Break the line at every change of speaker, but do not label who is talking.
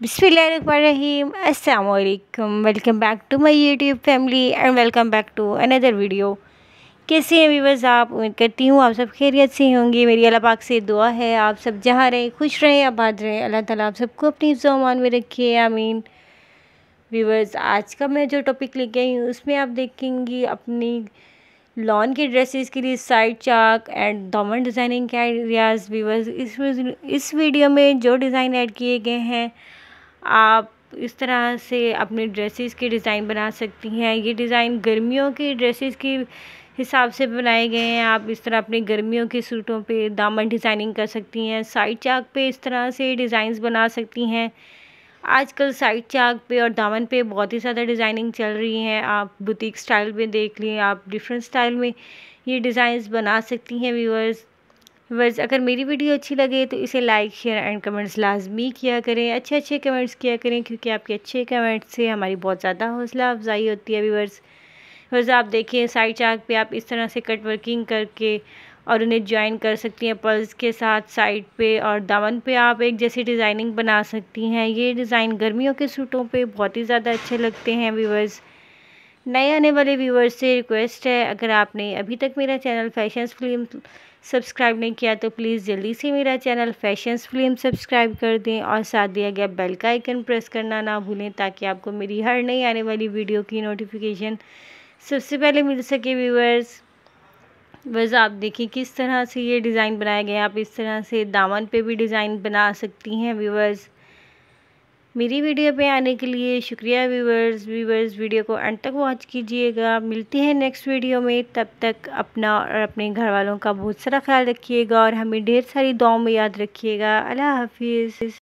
Bismillahirrahmanirrahim. Assalamualaikum. Welcome back to my YouTube family and welcome back to another video. कैसे हैं viewers आप? उम्मीद करती हूँ आप सब खैरियत से होंगे। मेरी अल्लाह पाक से दुआ है, आप सब जहाँ रहें, खुश रहें, आबाद रहें। अल्लाह ताला आप सबको अपनी जमान में रखिए आमीन। व्यूवर्स, आज का मैं जो टॉपिक लेके आई हूँ, उसमें आप देखेंगी अपनी लॉन के ड्रेसेस के लिए साइड चाक एंड दामन डिज़ाइनिंग के आइडियाज़ व्यूवर्स, इस इस वीडियो में जो डिज़ाइन ऐड किए गए हैं आप इस तरह से अपने ड्रेसेस के डिज़ाइन बना सकती हैं। ये डिज़ाइन गर्मियों के ड्रेसेस के हिसाब से बनाए गए हैं। आप इस तरह अपने गर्मियों के सूटों पे दामन डिज़ाइनिंग कर सकती हैं। साइड चाक पे इस तरह से डिज़ाइंस बना सकती हैं। आजकल साइड चाक पे और दामन पे बहुत ही ज़्यादा डिज़ाइनिंग चल रही हैं। आप बुटीक स्टाइल में देख लें, आप डिफरेंट स्टाइल में ये डिज़ाइंस बना सकती हैं व्यूअर्स व्यूअर्स, अगर मेरी वीडियो अच्छी लगे तो इसे लाइक, शेयर एंड कमेंट्स लाजमी किया करें। अच्छे अच्छे कमेंट्स किया करें क्योंकि आपके अच्छे कमेंट्स से हमारी बहुत ज़्यादा हौसला अफजाई होती है व्यूअर्स। व्यूअर्स, आप देखिए साइड चाक पे आप इस तरह से कट वर्किंग करके और उन्हें ज्वाइन कर सकती हैं पर्ल्स के साथ साइड पे और दामन पे आप एक जैसी डिज़ाइनिंग बना सकती हैं। ये डिज़ाइन गर्मियों के सूटों पे बहुत ही ज़्यादा अच्छे लगते हैं व्यूवर्स नए आने वाले व्यूवर्स से रिक्वेस्ट है, अगर आपने अभी तक मेरा चैनल फ़ैशन फ़िल्म सब्सक्राइब नहीं किया तो प्लीज़ जल्दी से मेरा चैनल फैशंस फ़िल्म सब्सक्राइब कर दें और साथ दिया गया बेल का आइकन प्रेस करना ना भूलें, ताकि आपको मेरी हर नई आने वाली वीडियो की नोटिफिकेशन सबसे पहले मिल सके व्यूवर्स बस आप देखिए किस तरह से ये डिज़ाइन बनाया गया आप इस तरह से दामन पे भी डिज़ाइन बना सकती हैं व्यूवर्स मेरी वीडियो पे आने के लिए शुक्रिया व्यूवर्स व्यूवर्स वीडियो को एंड तक वॉच कीजिएगा। मिलते हैं नेक्स्ट वीडियो में। तब तक अपना और अपने घर वालों का बहुत सारा ख्याल रखिएगा और हमें ढेर सारी दुआओं में याद रखिएगा। अल्लाह हाफिज़।